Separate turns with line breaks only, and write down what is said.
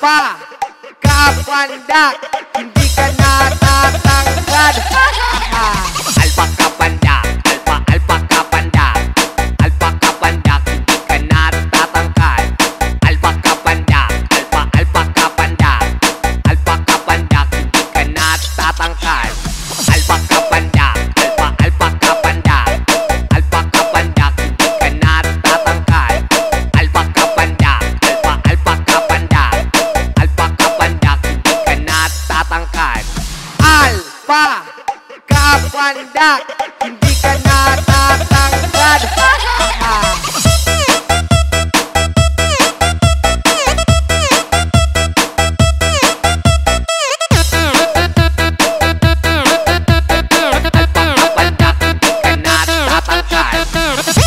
pa. Kapanda Hindi ka natatangkad Alpa kapanda Alpa alpa kapanda. Alpa kapanda Hindi ka natatangkad Alpa kapanda Alpa alpa kapanda. Alpa kapanda Hindi ka natatangkad Alpa kapanda Yan! Alpha! Kaapanda! Hindi ka natatanggad! Alpha! Hindi ka!